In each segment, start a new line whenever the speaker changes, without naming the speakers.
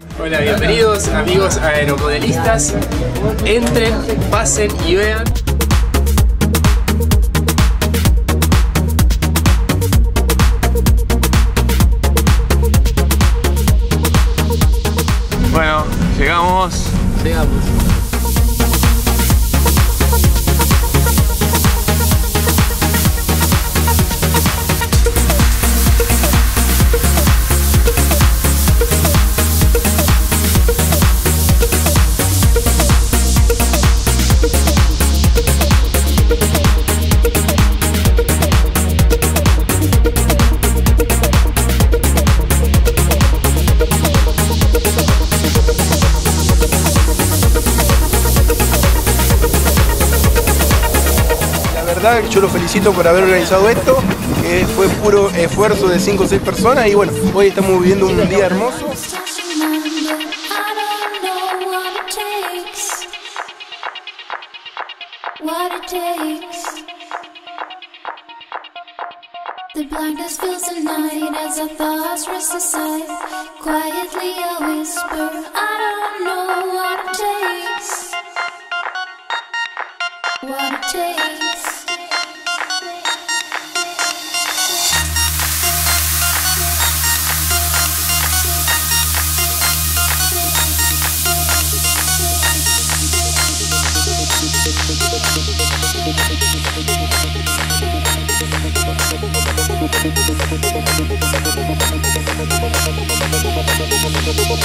Hola, bienvenidos amigos aeromodelistas. Entren, pasen y vean.
Bueno, llegamos.
Llegamos.
Verdad yo lo felicito por haber organizado esto, que fue puro esfuerzo de 5 o 6 personas y bueno, hoy estamos viviendo un día hermoso.
What it takes. The blackness fills the night as our thoughts rest aside. Quietly I whisper, I don't know what it takes. What it takes.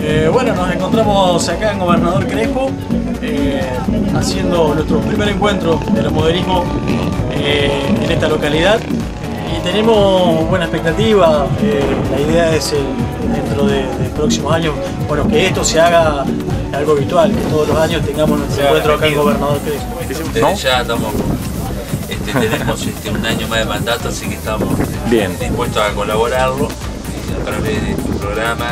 Eh, bueno, nos encontramos acá en Gobernador Crespo, eh, haciendo nuestro primer encuentro del modelismo eh, en esta localidad. Y tenemos buena expectativa, eh, la idea es el- dentro de, de próximos años, bueno, que esto se haga algo habitual, que todos los años tengamos nuestro encuentro acá en Gobernador Crespo.
¿No?
ya estamos, este, tenemos este, un año más de mandato, así que estamos
Bien.
dispuestos a colaborarlo a través de este programa,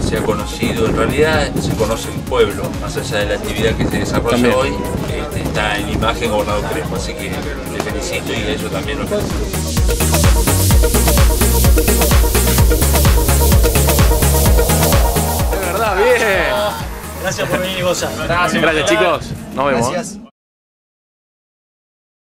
que sea conocido. En realidad se conoce el pueblo, más allá de la actividad que se desarrolla
También.
hoy, este, está en imagen Gobernador Crespo, así que le felicito y a ellos también los felicito.
De verdad, bien.
Gracias por venir y gozar.
Gracias chicos. Nos vemos.
Gracias.